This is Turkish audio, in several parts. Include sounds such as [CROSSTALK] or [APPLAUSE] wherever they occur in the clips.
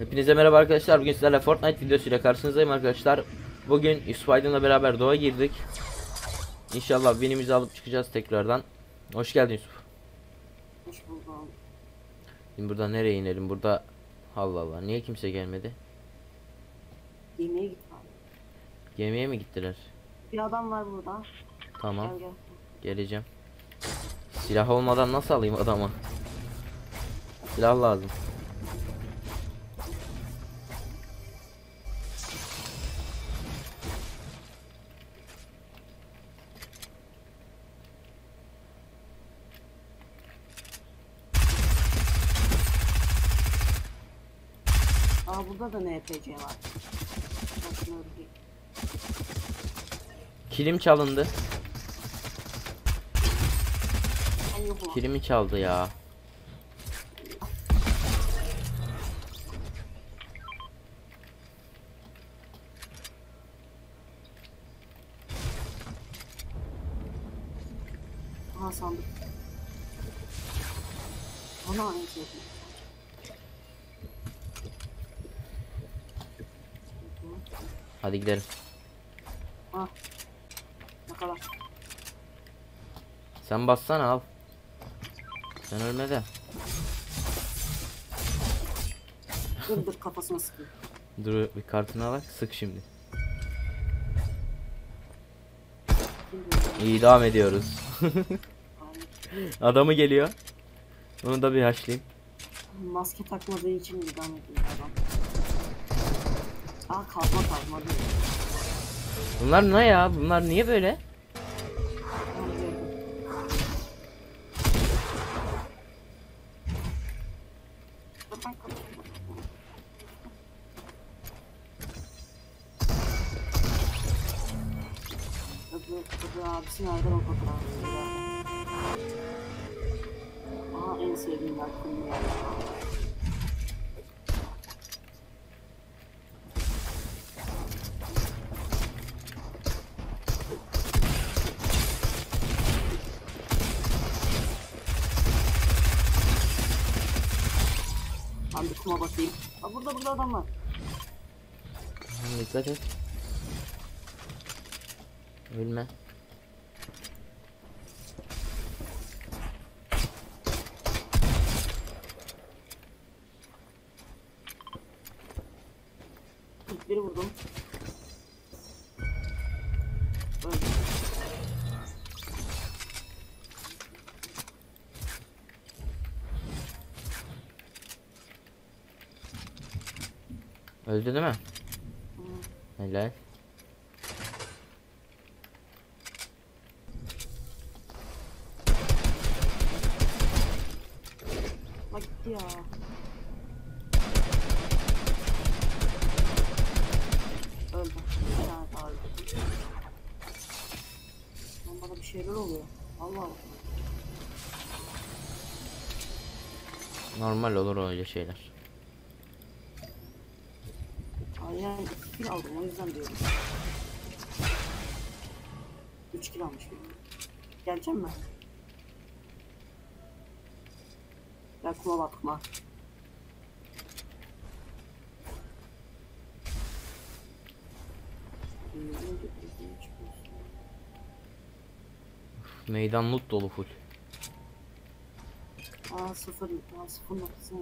Hepinize merhaba arkadaşlar. Bugün sizlerle Fortnite videosuyla karşınızdayım arkadaşlar. Bugün Yusuf Aydın'la beraber doğa girdik. İnşallah winimizi alıp çıkacağız tekrardan. Hoş geldin Yusuf. Hoş buldum. Şimdi burada nereye inelim? Burada Allah Allah. Niye kimse gelmedi? Yemeğe git abi. Gemiye mi gittiler? Bir adam var burada. Tamam. Gel gel. Geleceğim. Silah olmadan nasıl alayım adamı? Silah lazım. Aa burada da NPC var. Kilim çalındı. Kilimi çaldı ya. Aha sandık. Ana en sevdiğim. Hadi gidelim. Ne kadar? Sen bassana al. Sen ölme de. Dur dur kafasına sıkayım. Dur bir kartını alak sık şimdi. İyi devam ediyoruz. [LAUGHS] Adamı geliyor. Onu da bir haşlayayım. Maske takmadığı için bir devam ediyor adam. Aa kazma kazma değil. Bunlar ne ya? Bunlar niye böyle? Abisi nerede o fotoğrafı? Aha en sevdiğim ben kumlu yani. Ben kuma bakayım. Aa, burada burada adam var. Dikkat et. Ölme. İlkleri vurdum. Öldü değil mi? Hı. Helal. Bak gitti ya. Öldü. Bir tane daha öldü. Lan bana bir şeyler oluyor. Allah Allah. Normal olur öyle şeyler. Aynen 2 kill aldım o yüzden diyorum. 3 kill almış benim. Gelecek mi? Gel kuma bakma. Meydan loot dolu full. Aa sıfır, aa sıfır noktasına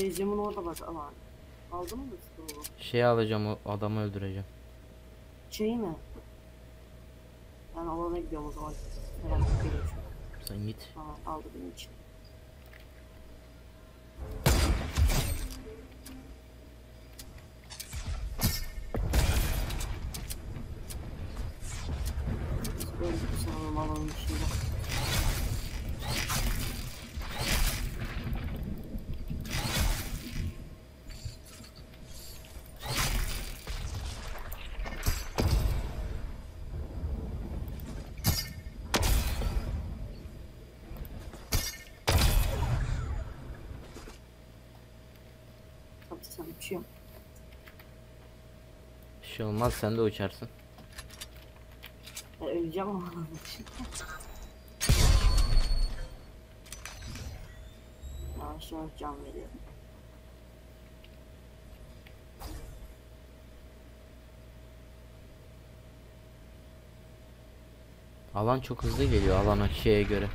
gelmiştim. Kolejimin orada bak ama aldın mı scroll'u? Şey alacağım o adamı öldüreceğim. Şey mi? Ben alana gidiyorum o zaman. Herhalde. Sen git. Ha, aldı benim için. Uçuyorum. Bir şey olmaz sen de uçarsın. Öleceğim ama. [LAUGHS] Yavaş yavaş can veriyorum. Alan çok hızlı geliyor alana şeye göre.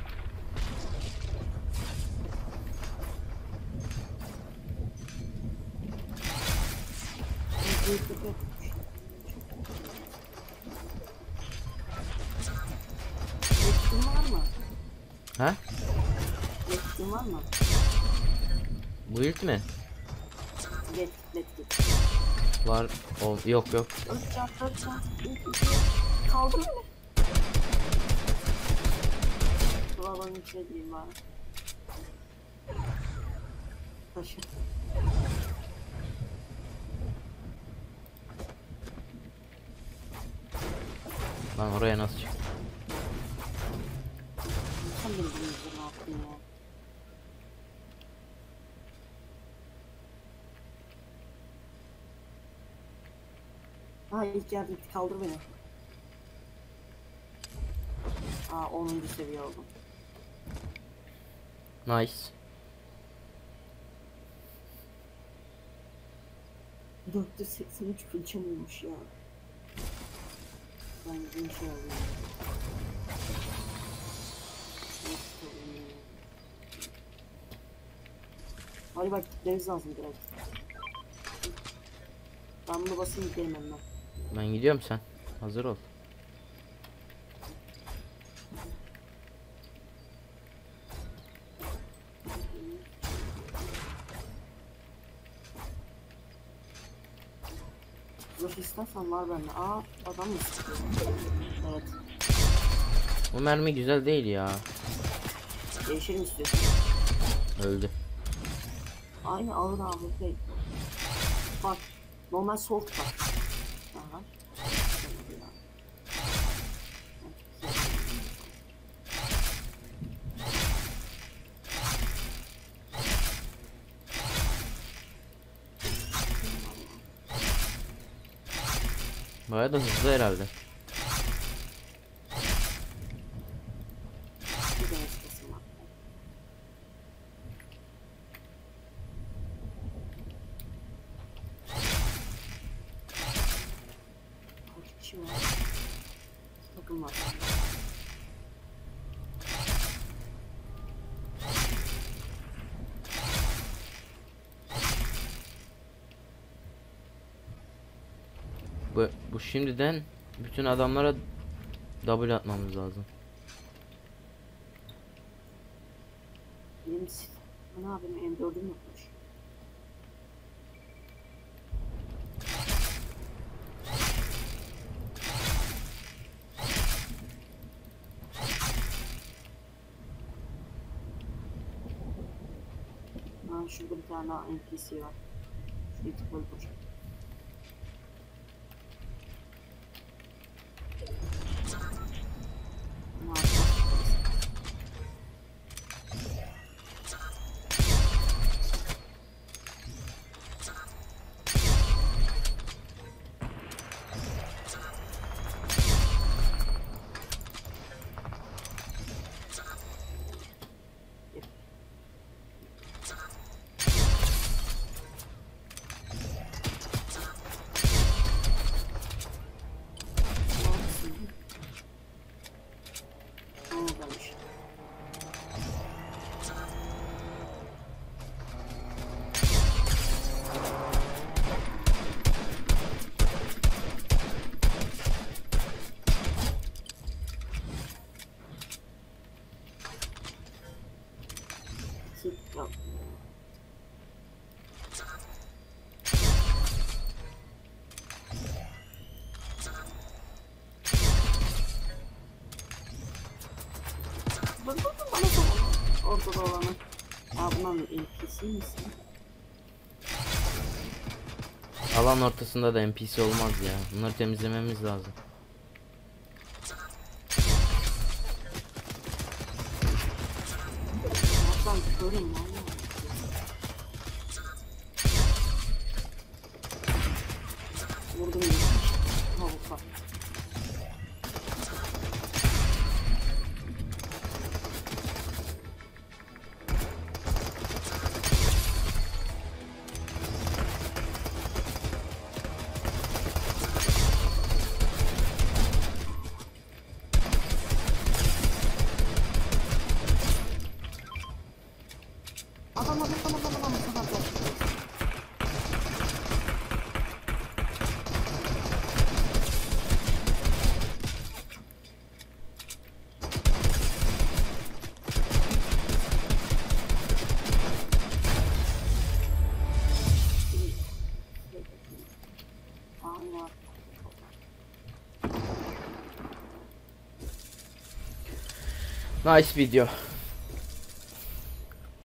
Yetkin var mı? Ha? Yetkin var mı? Bu ilk mi? Let, let git. Var. O, yok yok. Öleceğim, öleceğim. Kaldı mı? Dur alanın içine diyeyim bari. Taşı. Lan oraya nasıl çık? Ha ilk yardım kaldır beni. Aa 10. seviye oldum. Nice. Dörtte 83 külçem olmuş ya. Ben bir şey alayım. Hadi bak gitmemiz lazım direkt. Ben bunu basayım gidelim hemen. Ben gidiyorum sen. Hazır ol. Zırh istersen var bende. Aa adam mı sıkıyor? Evet. Bu mermi güzel değil ya. Değişir mi istiyorsun? Öldü. Aynı ağır ağır değil. Bak. Normal sol bak. Baya da hızlı herhalde. Bir de Bu, bu şimdiden bütün adamlara double atmamız lazım. Benim ne yapayım M4'üm yokmuş. Şurada bir tane daha NPC var. Şu iti Bak bak bak, bana sor. Orada da olanı. Aa NPC misin? Alan ortasında da NPC olmaz ya. Bunları temizlememiz lazım. Nereden körüm valla. Nice video.